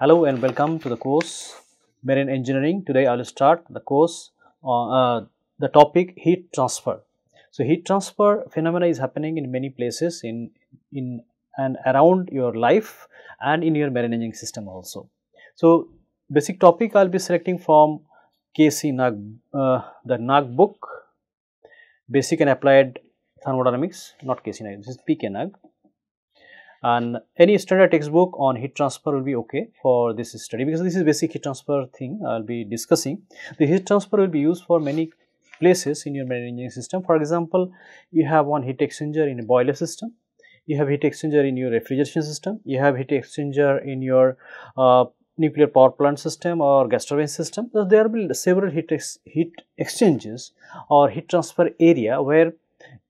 Hello and welcome to the course Marine Engineering. Today I will start the course on uh, the topic heat transfer. So, heat transfer phenomena is happening in many places in in and around your life and in your marine engineering system also. So, basic topic I will be selecting from KC Nag, uh, the Nag book, Basic and Applied Thermodynamics, not KC Nag, this is PK Nag and any standard textbook on heat transfer will be okay for this study because this is basic heat transfer thing I will be discussing. The heat transfer will be used for many places in your engineering system. For example, you have one heat exchanger in a boiler system, you have heat exchanger in your refrigeration system, you have heat exchanger in your uh, nuclear power plant system or gas turbine system. So, there will be several heat, ex heat exchanges or heat transfer area where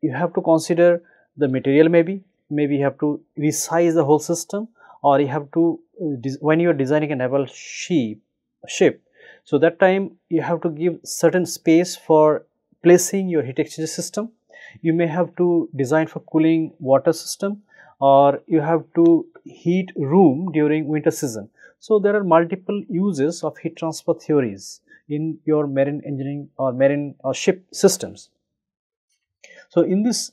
you have to consider the material maybe maybe you have to resize the whole system or you have to uh, when you are designing a naval ship ship so that time you have to give certain space for placing your heat exchanger system. You may have to design for cooling water system or you have to heat room during winter season. So there are multiple uses of heat transfer theories in your marine engineering or marine or ship systems. So in this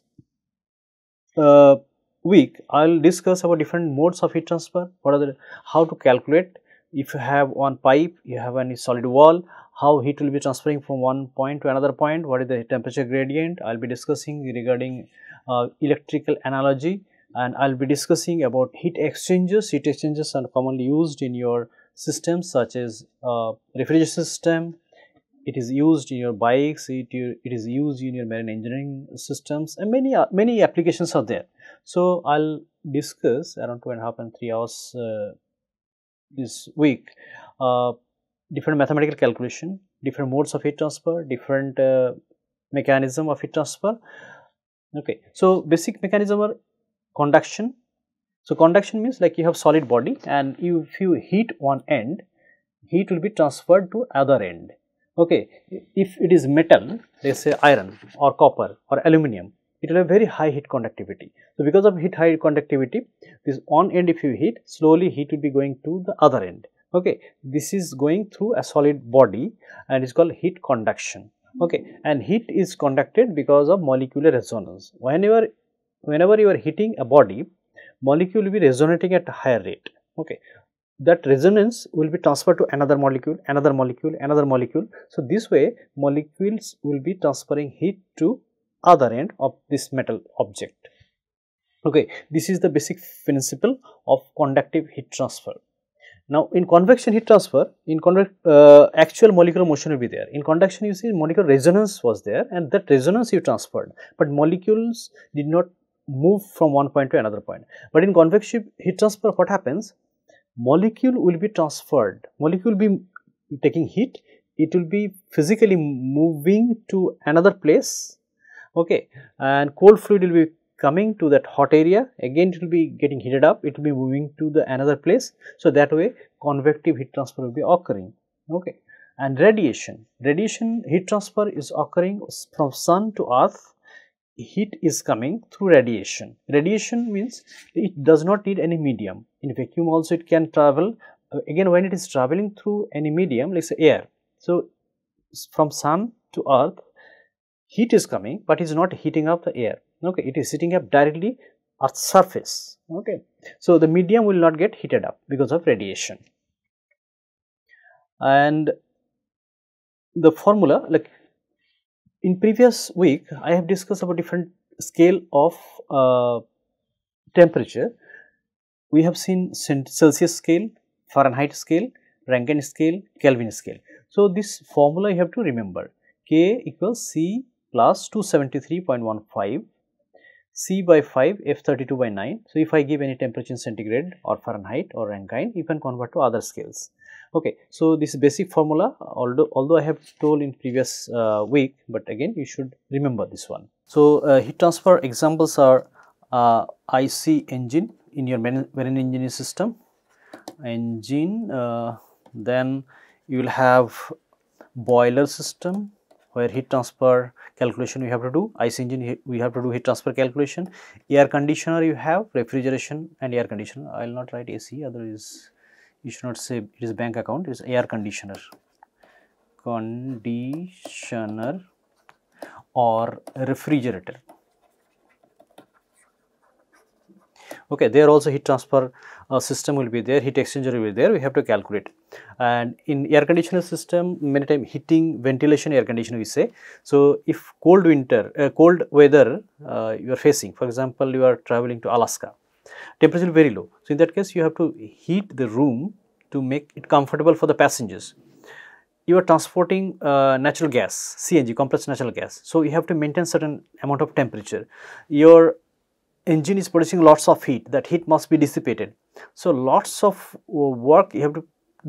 uh, week I will discuss about different modes of heat transfer, what are the how to calculate. If you have one pipe, you have any solid wall, how heat will be transferring from one point to another point, what is the temperature gradient, I will be discussing regarding uh, electrical analogy and I will be discussing about heat exchangers, heat exchangers are commonly used in your systems such as uh, refrigeration system, it is used in your bikes, it, it is used in your marine engineering systems and many uh, many applications are there. So, I will discuss around two and a half and three hours uh, this week uh, different mathematical calculation, different modes of heat transfer, different uh, mechanism of heat transfer. Okay. So, basic mechanism are conduction. So, conduction means like you have solid body and if you heat one end, heat will be transferred to other end okay if it is metal us say iron or copper or aluminum it will have very high heat conductivity. So because of heat high conductivity this one end if you heat slowly heat will be going to the other end. Okay this is going through a solid body and it's called heat conduction. Okay and heat is conducted because of molecular resonance. Whenever whenever you are heating a body molecule will be resonating at a higher rate. Okay that resonance will be transferred to another molecule, another molecule, another molecule. So, this way molecules will be transferring heat to other end of this metal object. Okay, this is the basic principle of conductive heat transfer. Now, in convection heat transfer, in uh, actual molecular motion will be there. In conduction, you see molecular resonance was there and that resonance you transferred, but molecules did not move from one point to another point. But in convection heat transfer, what happens? Molecule will be transferred, molecule will be taking heat, it will be physically moving to another place. Okay. And cold fluid will be coming to that hot area. Again it will be getting heated up. It will be moving to the another place. So that way convective heat transfer will be occurring. Okay. And radiation. Radiation heat transfer is occurring from sun to earth heat is coming through radiation. Radiation means it does not need any medium. In vacuum also it can travel. Uh, again when it is traveling through any medium like say air. So, from sun to earth heat is coming but it is not heating up the air. Okay, it is heating up directly earth's surface. Okay. So, the medium will not get heated up because of radiation. And the formula like in previous week I have discussed about different scale of uh, temperature. We have seen Celsius scale, Fahrenheit scale, Rankine scale, Kelvin scale. So, this formula you have to remember K equals C plus 273.15 C by 5 F32 by 9. So, if I give any temperature in centigrade or Fahrenheit or Rankine you can convert to other scales. Okay, so this basic formula although although I have told in previous uh, week, but again you should remember this one. So uh, heat transfer examples are uh, IC engine in your marine, engineering system, engine, uh, then you will have boiler system where heat transfer calculation we have to do, IC engine we have to do heat transfer calculation, air conditioner you have refrigeration and air conditioner, I will not write AC otherwise you should not say it is bank account it is air conditioner. Conditioner or refrigerator. Okay there also heat transfer uh, system will be there heat exchanger will be there we have to calculate. And in air conditioner system many time heating ventilation air conditioner we say. So if cold winter uh, cold weather uh, you are facing for example you are traveling to alaska temperature very low so in that case you have to heat the room to make it comfortable for the passengers you are transporting uh, natural gas, CNG, compressed natural gas. So, you have to maintain certain amount of temperature. Your engine is producing lots of heat, that heat must be dissipated. So, lots of uh, work you have to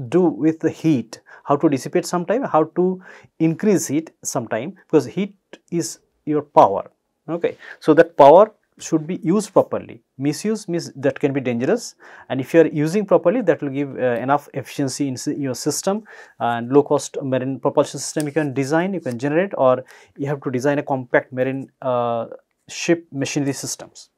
do with the heat, how to dissipate sometime, how to increase heat sometime because heat is your power. Okay. So, that power should be used properly. Misuse means that can be dangerous and if you are using properly that will give uh, enough efficiency in your system and low cost marine propulsion system you can design, you can generate or you have to design a compact marine uh, ship machinery systems.